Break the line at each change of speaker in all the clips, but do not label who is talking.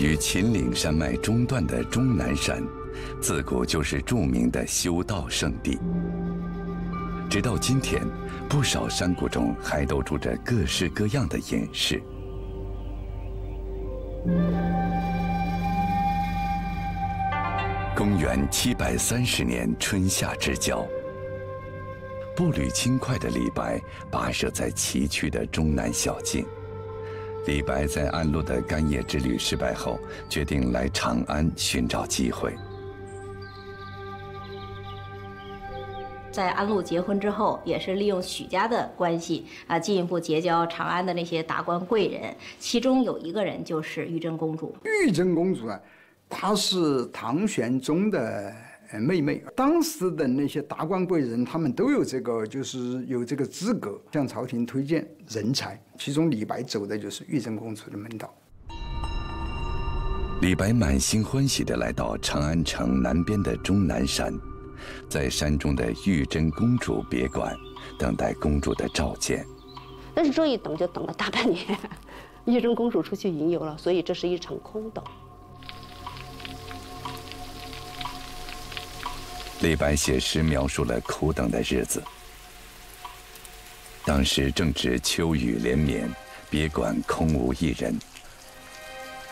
于秦岭山脉中段的终南山，自古就是著名的修道圣地。直到今天，不少山谷中还都住着各式各样的隐士。公元七百三十年春夏之交，步履轻快的李白跋涉在崎岖的终南小径。李白在安陆的干谒之旅失败后，决定来长安寻找机会。
在安陆结婚之后，也是利用许家的关系啊，进一步结交长安的那些达官贵人。其中有一个人就是玉真公主。
玉真公主啊，她是唐玄宗的妹妹。当时的那些达官贵人，他们都有这个，就是有这个资格向朝廷推荐人才。其中李白走的就是玉真公主的门道。
李白满心欢喜地来到长安城南边的终南山。在山中的玉真公主别馆，等待公主的召见。
但是这一等就等了大半年，玉真公主出去云游了，所以这是一场空等。
李白写诗描述了苦等的日子。当时正值秋雨连绵，别馆空无一人。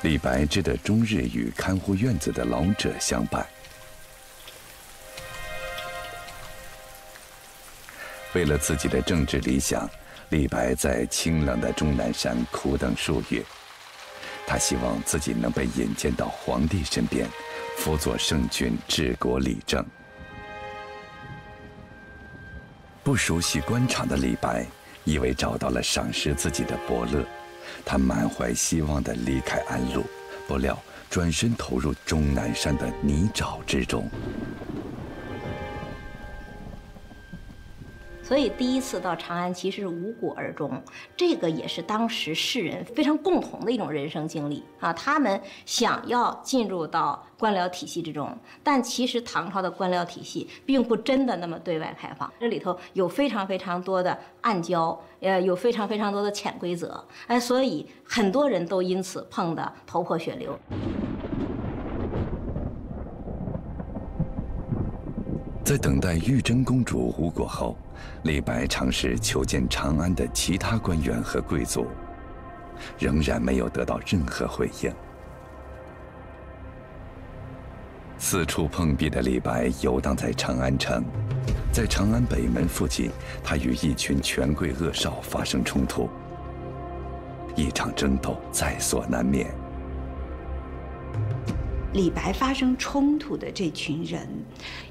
李白只得终日与看护院子的老者相伴。为了自己的政治理想，李白在清冷的终南山苦等数月。他希望自己能被引荐到皇帝身边，辅佐圣君治国理政。不熟悉官场的李白，以为找到了赏识自己的伯乐，他满怀希望地离开安陆，不料转身投入终南山的泥沼之中。
所以第一次到长安其实是无果而终，这个也是当时世人非常共同的一种人生经历啊。他们想要进入到官僚体系之中，但其实唐朝的官僚体系并不真的那么对外开放，这里头有非常非常多的暗礁，呃，有非常非常多的潜规则，哎，所以很多人都因此碰得头破血流。
在等待玉真公主无果后，李白尝试求见长安的其他官员和贵族，仍然没有得到任何回应。四处碰壁的李白游荡在长安城，在长安北门附近，他与一群权贵恶少发生冲突，一场争斗在所难免。
李白发生冲突的这群人，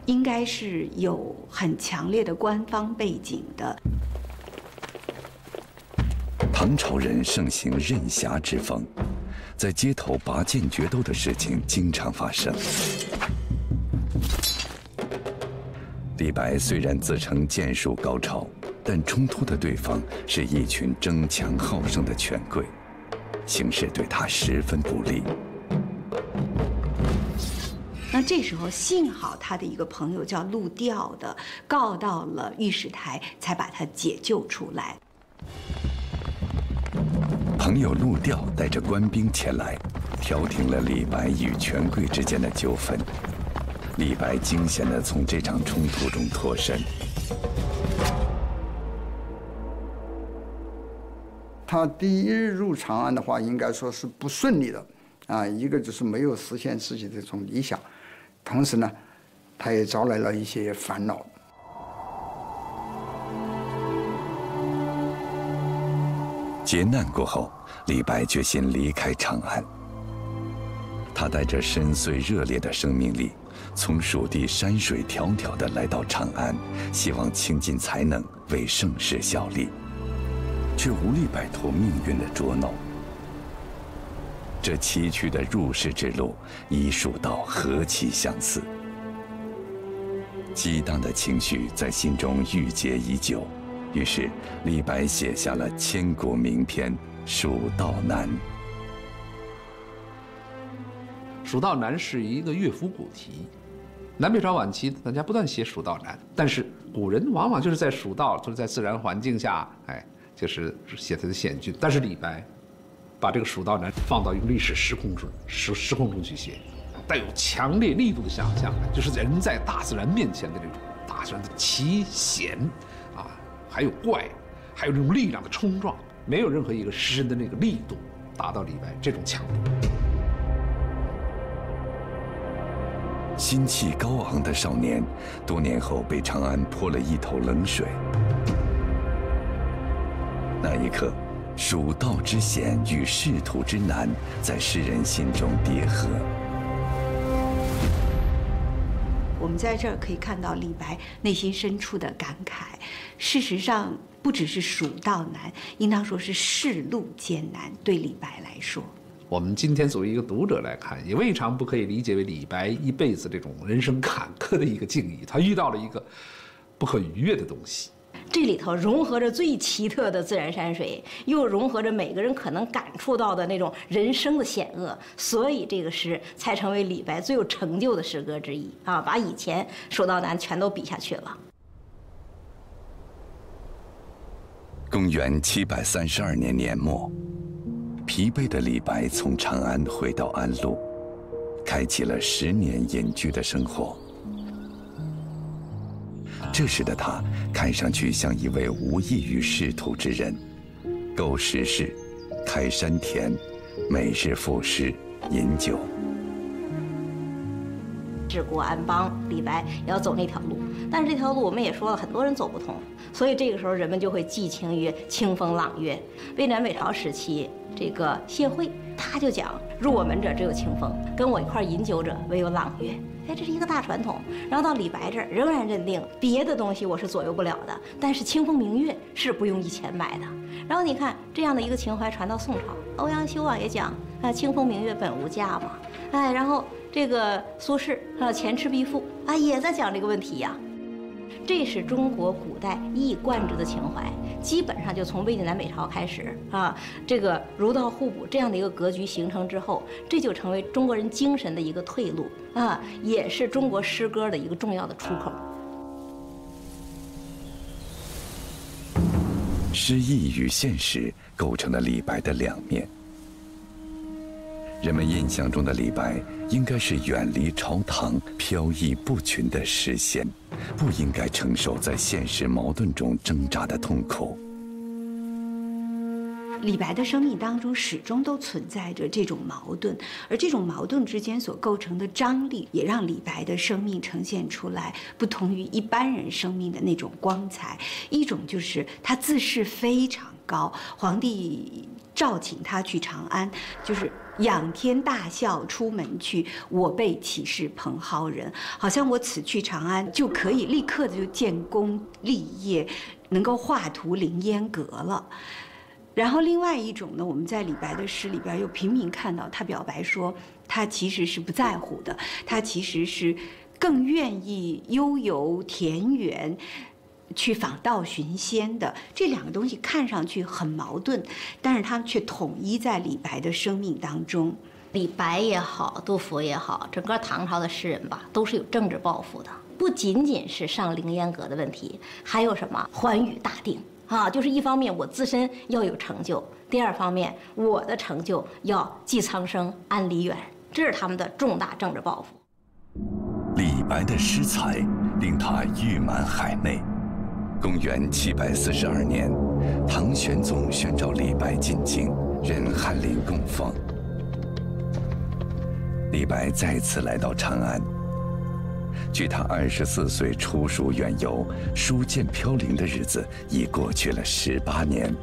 应该是有很强烈的官方背景的。
唐朝人盛行任侠之风，在街头拔剑决斗的事情经常发生。李白虽然自称剑术高超，但冲突的对方是一群争强好胜的权贵，形势对他十分不利。
那这时候，幸好他的一个朋友叫陆调的，告到了御史台，才把他解救出来。
朋友陆调带着官兵前来，调停了李白与权贵之间的纠纷。李白惊险地从这场冲突中脱身。
他第一日入长安的话，应该说是不顺利的，啊，一个就是没有实现自己的这种理想。同时呢，他也招来了一些烦恼。
劫难过后，李白决心离开长安。他带着深邃热烈的生命力，从蜀地山水迢迢的来到长安，希望倾尽才能为盛世效力，却无力摆脱命运的捉弄。这崎岖的入世之路，与蜀道何其相似！激荡的情绪在心中郁结已久，于是李白写下了千古名篇《蜀道难》。
《蜀道难》是一个乐府古题，南北朝晚期大家不断写《蜀道难》，但是古人往往就是在蜀道，就是在自然环境下，哎，就是写他的险峻。但是李白。把这个蜀道难放到一个历史时空中时时空中去写，带有强烈力度的想象，就是人在大自然面前的这种大自然的奇险，啊，还有怪，还有这种力量的冲撞，没有任何一个诗人的那个力度达到李白这种强度。
心气高昂的少年，多年后被长安泼了一头冷水。那一刻，蜀道之险与仕途之难在诗人心中叠合。
我们在这儿可以看到李白内心深处的感慨。事实上，不只是蜀道难，应当说是仕路艰难。对李白来说，
我们今天作为一个读者来看，也未尝不可以理解为李白一辈子这种人生坎坷的一个境遇。他遇到了一个不可逾越的东西。
这里头融合着最奇特的自然山水，又融合着每个人可能感触到的那种人生的险恶，所以这个诗才成为李白最有成就的诗歌之一啊！把以前蜀道难全都比下去了。
公元七百三十二年年末，疲惫的李白从长安回到安陆，开启了十年隐居的生活。这时的他看上去像一位无异于仕途之人，购石室，开山田，每日赋诗，饮酒。
治国安邦，李白要走那条路，但是这条路我们也说了，很多人走不通，所以这个时候人们就会寄情于清风朗月。魏南北朝时期，这个谢晦他就讲：“入我门者只有清风，跟我一块饮酒者唯有朗月。”哎，这是一个大传统。然后到李白这儿，仍然认定别的东西我是左右不了的，但是清风明月是不用以钱买的。然后你看这样的一个情怀传到宋朝，欧阳修啊也讲啊，清风明月本无价嘛。哎，然后。这个苏轼啊，前赤壁赋啊，也在讲这个问题呀。这是中国古代一以贯之的情怀，基本上就从魏晋南北朝开始啊，这个儒道互补这样的一个格局形成之后，这就成为中国人精神的一个退路啊，也是中国诗歌的一个重要的出口。
诗意与现实构成了李白的两面。人们印象中的李白，应该是远离朝堂、飘逸不群的诗仙，不应该承受在现实矛盾中挣扎的痛苦。
李白的生命当中始终都存在着这种矛盾，而这种矛盾之间所构成的张力，也让李白的生命呈现出来不同于一般人生命的那种光彩。一种就是他自视非常高，皇帝。召请他去长安，就是仰天大笑出门去。我辈岂是蓬蒿人？好像我此去长安就可以立刻的就建功立业，能够画图临烟阁了。然后另外一种呢，我们在李白的诗里边又频频看到他表白说，他其实是不在乎的，他其实是更愿意悠游田园。去访道寻仙的这两个东西看上去很矛盾，但是他们却统一在李白的生命当中。
李白也好，杜甫也好，整个唐朝的诗人吧，都是有政治抱负的，不仅仅是上凌烟阁的问题，还有什么寰宇大定啊？就是一方面我自身要有成就，第二方面我的成就要济苍生安黎远，这是他们的重大政治抱负。
李白的诗才令他誉满海内。公元七百四十二年，唐玄宗宣召李白进京，任翰林供奉。李白再次来到长安。距他二十四岁出蜀远游、书剑飘零的日子，已过去了十八年。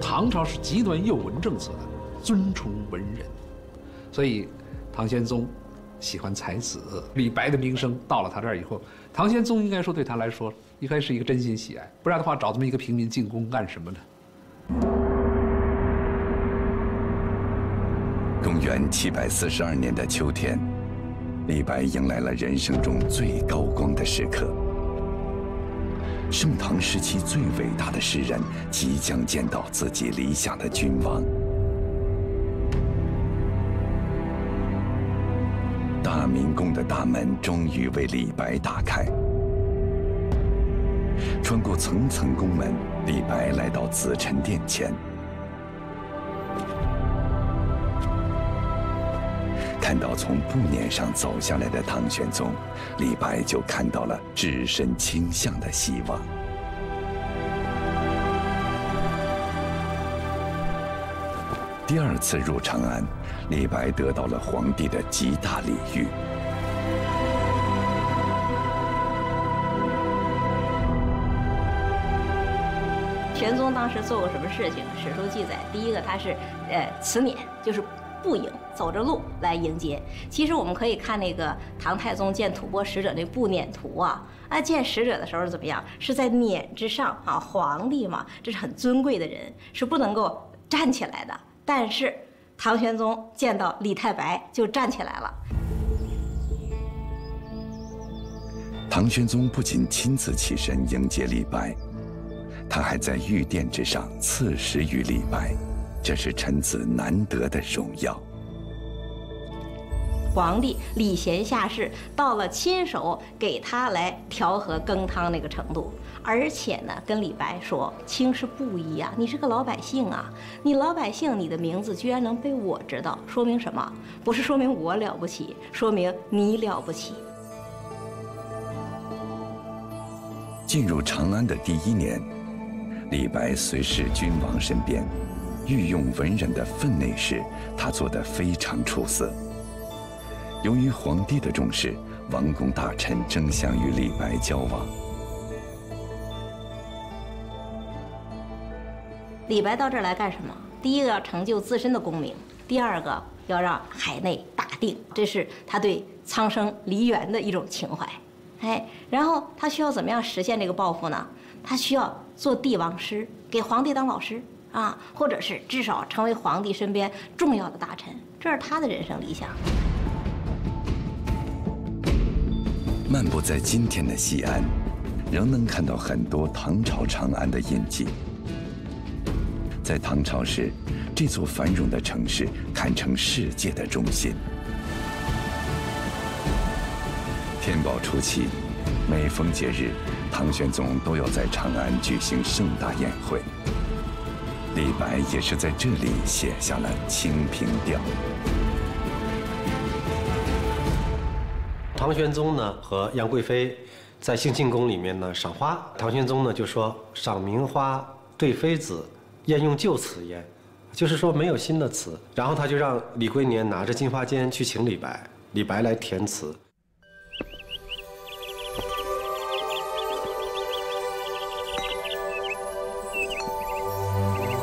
唐朝是极端右文政策的，尊崇文人，所以唐玄宗喜欢才子。李白的名声到了他这儿以后。唐玄宗应该说对他来说，应该是一个真心喜爱，不然的话找这么一个平民进宫干什么呢？
公元七百四十二年的秋天，李白迎来了人生中最高光的时刻。盛唐时期最伟大的诗人即将见到自己理想的君王。明宫的大门终于为李白打开，穿过层层宫门，李白来到紫宸殿前，看到从步辇上走下来的唐玄宗，李白就看到了置身倾向的希望。第二次入长安，李白得到了皇帝的极大礼遇。
玄宗当时做过什么事情？史书记载，第一个他是，呃，辞辇，就是步迎，走着路来迎接。其实我们可以看那个唐太宗见吐蕃使者那步辇图啊，啊，见使者的时候怎么样？是在辇之上啊，皇帝嘛，这是很尊贵的人，是不能够站起来的。但是唐玄宗见到李太白就站起来了。
唐玄宗不仅亲自起身迎接李白。他还在御殿之上赐食于李白，这是臣子难得的荣耀。
皇帝礼贤下士，到了亲手给他来调和羹汤那个程度，而且呢，跟李白说：“卿是布衣啊，你是个老百姓啊，你老百姓，你的名字居然能被我知道，说明什么？不是说明我了不起，说明你了不起。”
进入长安的第一年。李白随侍君王身边，御用文人的分内事，他做得非常出色。由于皇帝的重视，王公大臣争相与李白交往。
李白到这儿来干什么？第一个要成就自身的功名，第二个要让海内大定，这是他对苍生梨园的一种情怀。哎，然后他需要怎么样实现这个抱负呢？他需要做帝王师，给皇帝当老师啊，或者是至少成为皇帝身边重要的大臣，这是他的人生理想。
漫步在今天的西安，仍能看到很多唐朝长安的印记。在唐朝时，这座繁荣的城市堪称世界的中心。天宝初期，每逢节日。唐玄宗都要在长安举行盛大宴会，李白也是在这里写下了《清平调》。
唐玄宗呢和杨贵妃在兴庆宫里面呢赏花，唐玄宗呢就说赏名花对妃子，宴用旧词焉，就是说没有新的词。然后他就让李龟年拿着金花笺去请李白，李白来填词。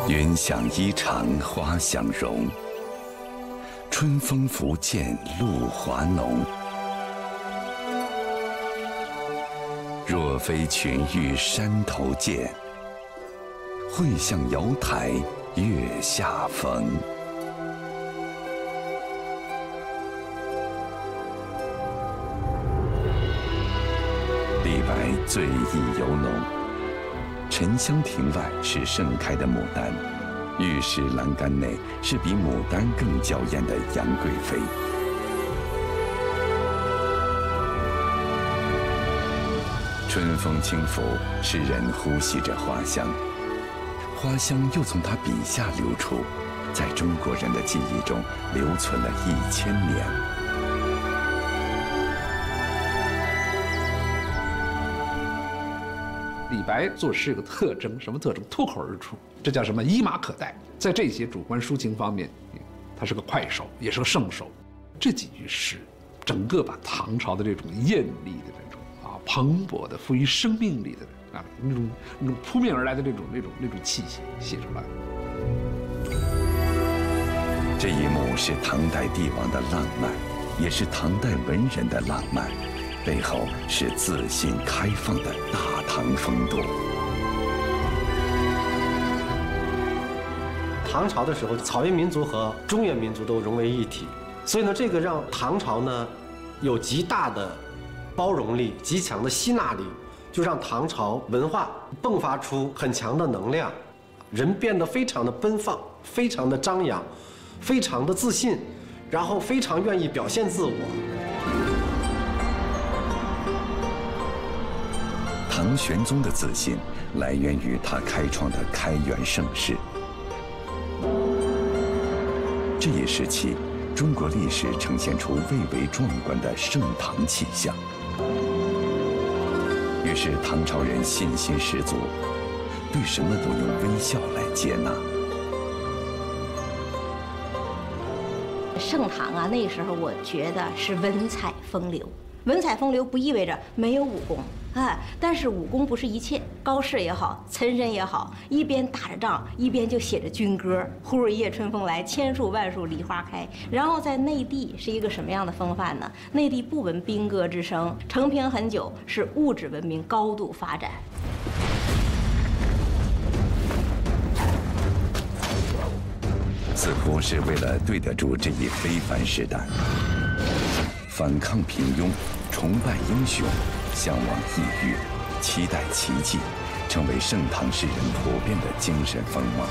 云想衣裳花想容，春风拂槛露华浓。若非群玉山头见，会向瑶台月下逢。李白醉意犹浓。沉香亭外是盛开的牡丹，玉石栏杆内是比牡丹更娇艳的杨贵妃。春风轻拂，诗人呼吸着花香，花香又从他笔下流出，在中国人的记忆中留存了一千年。
李白作诗有个特征，什么特征？脱口而出，这叫什么？一马可待。在这些主观抒情方面，他是个快手，也是个圣手。这几句诗，整个把唐朝的这种艳丽的这种，蓬勃的、富于生命力的啊那种那种扑面而来的那种那种那种气息写出来了。
这一幕是唐代帝王的浪漫，也是唐代文人的浪漫。背后是自信开放的大唐风度。
唐朝的时候，草原民族和中原民族都融为一体，所以呢，这个让唐朝呢有极大的包容力、极强的吸纳力，就让唐朝文化迸发出很强的能量，人变得非常的奔放，非常的张扬，非常的自信，然后非常愿意表现自我。
唐玄宗的自信来源于他开创的开元盛世。这一时期，中国历史呈现出蔚为壮观的盛唐气象。于是唐朝人信心十足，对什么都用微笑来接纳。
盛唐啊，那时候我觉得是文采风流。文采风流不意味着没有武功，哎，但是武功不是一切。高适也好，岑参也好，一边打着仗，一边就写着军歌：“忽如一夜春风来，千树万树梨花开。”然后在内地是一个什么样的风范呢？内地不闻兵戈之声，成平很久，是物质文明高度发展。
似乎是为了对得住这一非凡时代，反抗平庸，崇拜英雄，向往异域，期待奇迹，成为盛唐诗人普遍的精神风貌。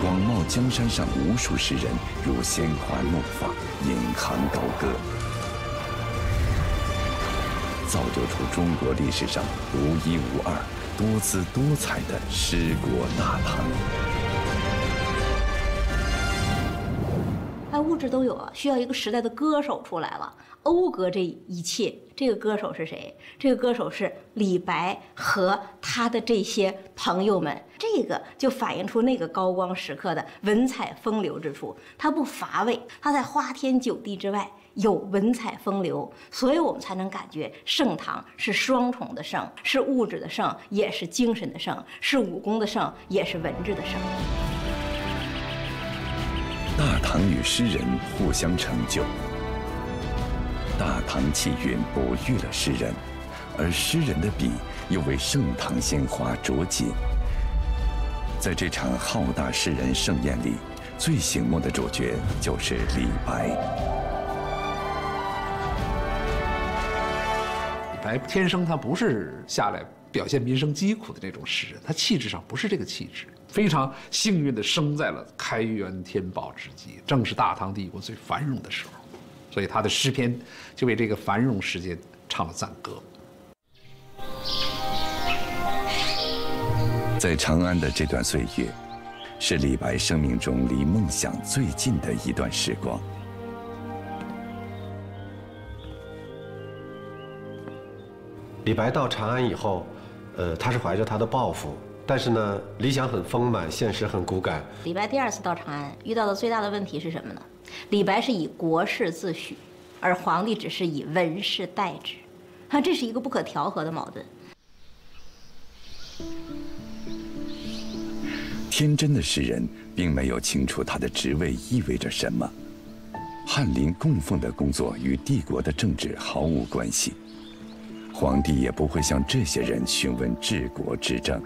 广袤江山上，无数诗人如鲜花怒放，引吭高歌，造就出中国历史上独一无二。多姿多彩的诗国大唐，
这，都有了，需要一个时代的歌手出来了，讴歌这一切。这个歌手是谁？这个歌手是李白和他的这些朋友们。这个就反映出那个高光时刻的文采风流之处，他不乏味，他在花天酒地之外。有文采风流，所以我们才能感觉盛唐是双重的盛，是物质的盛，也是精神的盛；是武功的盛，也是文治的盛。
大唐与诗人互相成就，大唐气韵哺育了诗人，而诗人的笔又为盛唐鲜花着锦。在这场浩大诗人盛宴里，最醒目的主角就是李白。
李白天生他不是下来表现民生疾苦的那种诗人，他气质上不是这个气质。非常幸运的生在了开元天宝之际，正是大唐帝国最繁荣的时候，所以他的诗篇就为这个繁荣时间唱了赞歌。
在长安的这段岁月，是李白生命中离梦想最近的一段时光。
李白到长安以后，呃，他是怀着他的抱负，但是呢，理想很丰满，现实很骨感。
李白第二次到长安遇到的最大的问题是什么呢？李白是以国士自诩，而皇帝只是以文士代之，啊，这是一个不可调和的矛盾。
天真的诗人并没有清楚他的职位意味着什么，翰林供奉的工作与帝国的政治毫无关系。皇帝也不会向这些人询问治国之政。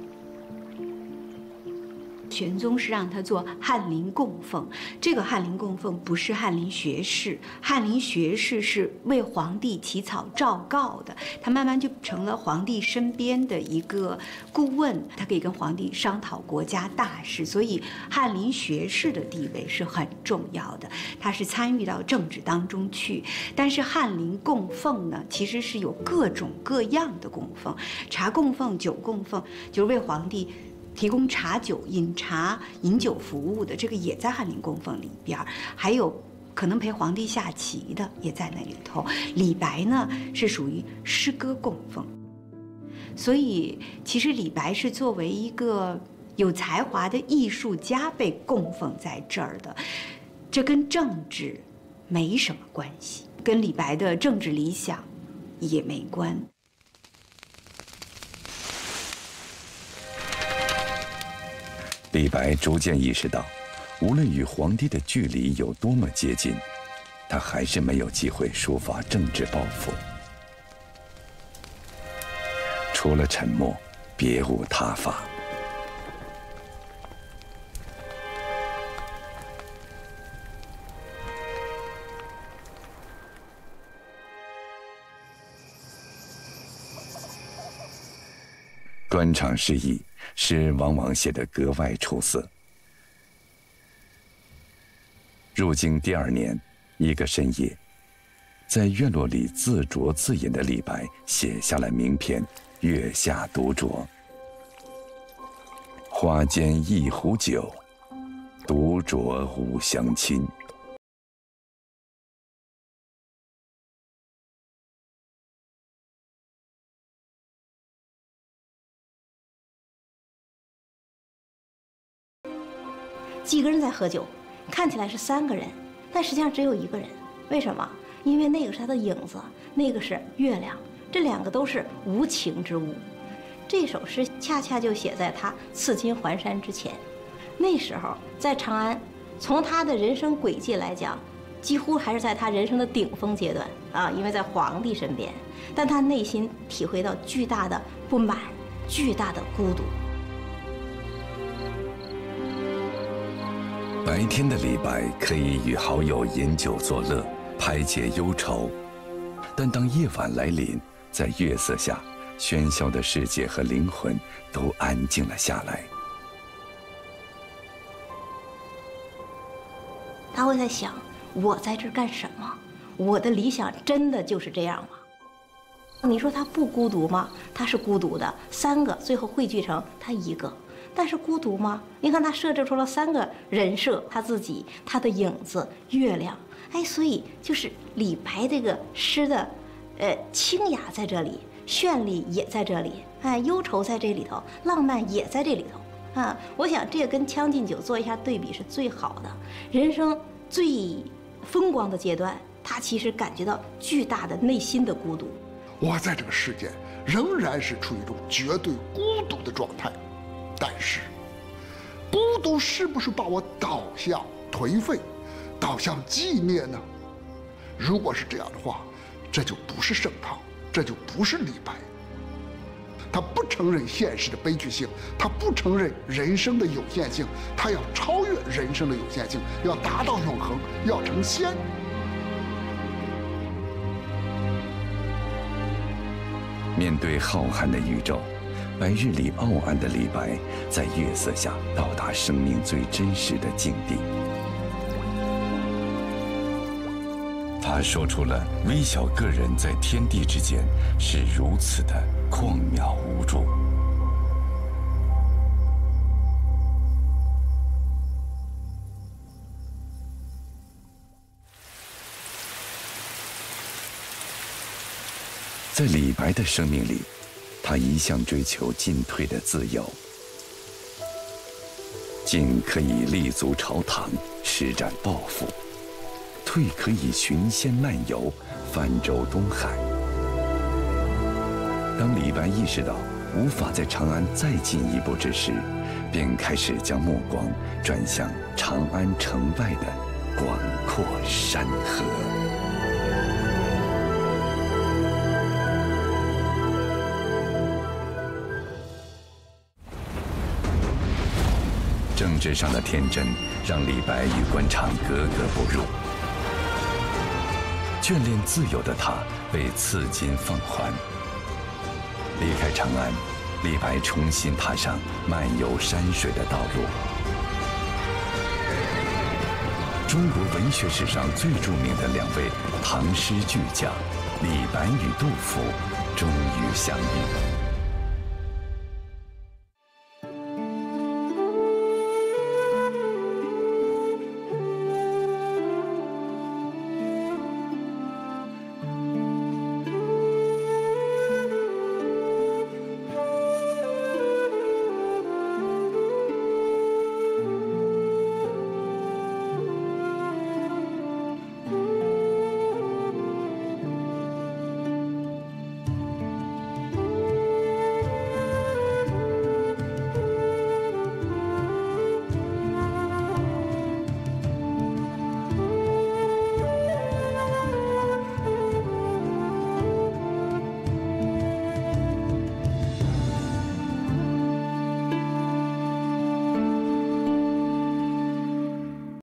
玄宗是让他做翰林供奉，这个翰林供奉不是翰林学士，翰林学士是为皇帝起草诏告的，他慢慢就成了皇帝身边的一个顾问，他可以跟皇帝商讨国家大事，所以翰林学士的地位是很重要的，他是参与到政治当中去。但是翰林供奉呢，其实是有各种各样的供奉，茶供奉、酒供奉，就是为皇帝。提供茶酒、饮茶、饮酒服务的，这个也在翰林供奉里边。还有可能陪皇帝下棋的，也在那里头。李白呢，是属于诗歌供奉。所以，其实李白是作为一个有才华的艺术家被供奉在这儿的。这跟政治没什么关系，跟李白的政治理想也没关。
李白逐渐意识到，无论与皇帝的距离有多么接近，他还是没有机会抒发政治抱负。除了沉默，别无他法。专场示意。诗往往写得格外出色。入京第二年，一个深夜，在院落里自酌自饮的李白写下了名篇《月下独酌》：“花间一壶酒，独酌无相亲。”
几个人在喝酒，看起来是三个人，但实际上只有一个人。为什么？因为那个是他的影子，那个是月亮，这两个都是无情之物。这首诗恰恰就写在他刺金环山之前。那时候在长安，从他的人生轨迹来讲，几乎还是在他人生的顶峰阶段啊，因为在皇帝身边，但他内心体会到巨大的不满，巨大的孤独。
白天的李白可以与好友饮酒作乐，排解忧愁；但当夜晚来临，在月色下，喧嚣的世界和灵魂都安静了下来。
他会在想：我在这儿干什么？我的理想真的就是这样吗？你说他不孤独吗？他是孤独的，三个最后汇聚成他一个。但是孤独吗？你看他设置出了三个人设：他自己、他的影子、月亮。哎，所以就是李白这个诗的，呃，清雅在这里，绚丽也在这里，哎，忧愁在这里头，浪漫也在这里头。啊，我想这个跟《将进酒》做一下对比是最好的。人生最风光的阶段，他其实感觉到巨大的内心的孤独。
我在这个世界仍然是处于一种绝对孤独的状态。但是，孤独是不是把我导向颓废，导向寂灭呢？如果是这样的话，这就不是盛唐，这就不是李白。他不承认现实的悲剧性，他不承认人生的有限性，他要超越人生的有限性，要达到永恒，要成仙。
面对浩瀚的宇宙。白日里傲岸的李白，在月色下到达生命最真实的境地。他说出了微小个人在天地之间是如此的旷渺无助。在李白的生命里。他一向追求进退的自由，进可以立足朝堂，施展抱负；退可以寻仙漫游，泛舟东海。当李白意识到无法在长安再进一步之时，便开始将目光转向长安城外的广阔山河。政治上的天真，让李白与官场格格不入。眷恋自由的他，被赐金放还。离开长安，李白重新踏上漫游山水的道路。中国文学史上最著名的两位唐诗巨匠，李白与杜甫，终于相遇。